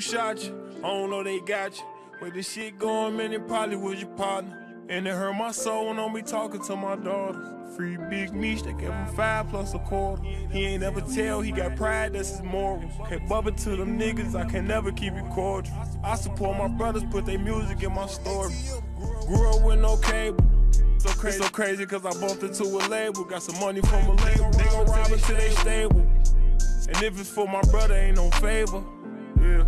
shot you. I don't know they got you. Where the shit going, man, it probably was your partner. And it hurt my soul when I'm be talking to my daughters. Free Big Meech, they gave him five plus a quarter. He ain't ever tell, he got pride, that's his morals. Can't bubble to them niggas, I can never keep it cordial. I support my brothers, put their music in my story. Grew up with no cable. So crazy, so crazy cause I bumped into a label. Got some money from a label. They gon' rob it till they stable. And if it's for my brother, ain't no favor. Yeah.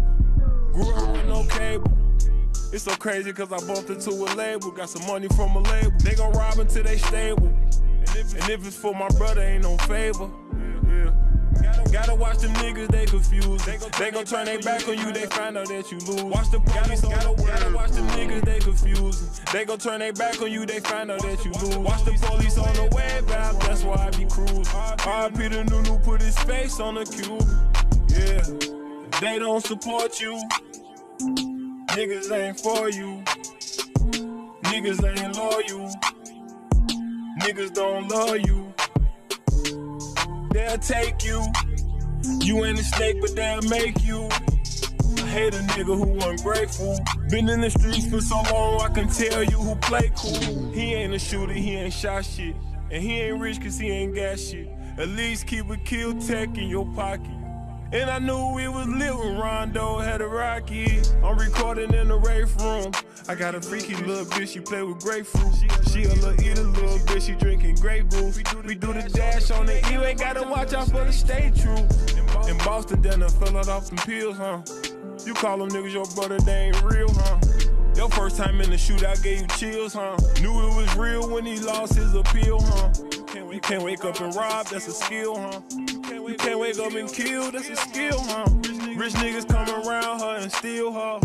Grew up with no cable. It's so crazy cause I bumped into a label. Got some money from a label. They gon' rob until they stable. And if, and if it's for my brother, ain't no favor. Yeah. Gotta watch them niggas, they confused. They gon' they gon turn their back on you, they find out that you lose. Watch the police gotta, gotta, gotta watch them niggas, they confused. They gon' turn their back on you, they find out that you lose. Watch the police on the web app, that's why I be cruising. RP the Nunu put his face on the cube. Yeah, they don't support you. Niggas ain't for you. Niggas ain't loyal. Niggas don't love you. They'll take you. You ain't a snake, but they'll make you. I hate a nigga who ungrateful. Been in the streets for so long, I can tell you who play cool. He ain't a shooter, he ain't shot shit. And he ain't rich cause he ain't got shit. At least keep a Kel-Tec in your pocket. And I knew it was lit when Rondo had a rocket. I'm recording in the rave room. I got a freaky little bitch, she play with grapefruit. She a little eater little bitch, she drinking Grey Goose. We do the dash on it, you ain't gotta watch out for the stay true. In Boston, then I fell out off them pills, huh? You call them niggas your brother, they ain't real, huh? Your first time in the shootout gave you chills, huh? Knew it was real when he lost his appeal, huh? You can't wake up and rob, that's a skill, huh? You can't wake up and kill, that's a skill, huh? Rich niggas come around her and steal her.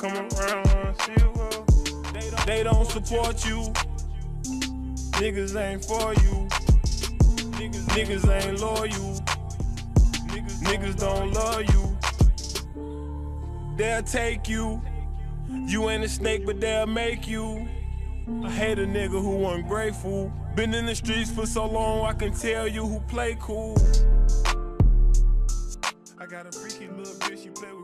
Come around her and steal her. They don't support you. Niggas ain't for you. Niggas ain't loyal. Niggas don't love you. They'll take you. You ain't a snake, but they'll make you. I hate a nigga who ungrateful. Been in the streets for so long, I can tell you who play cool. I got a freaky little bitch, she play with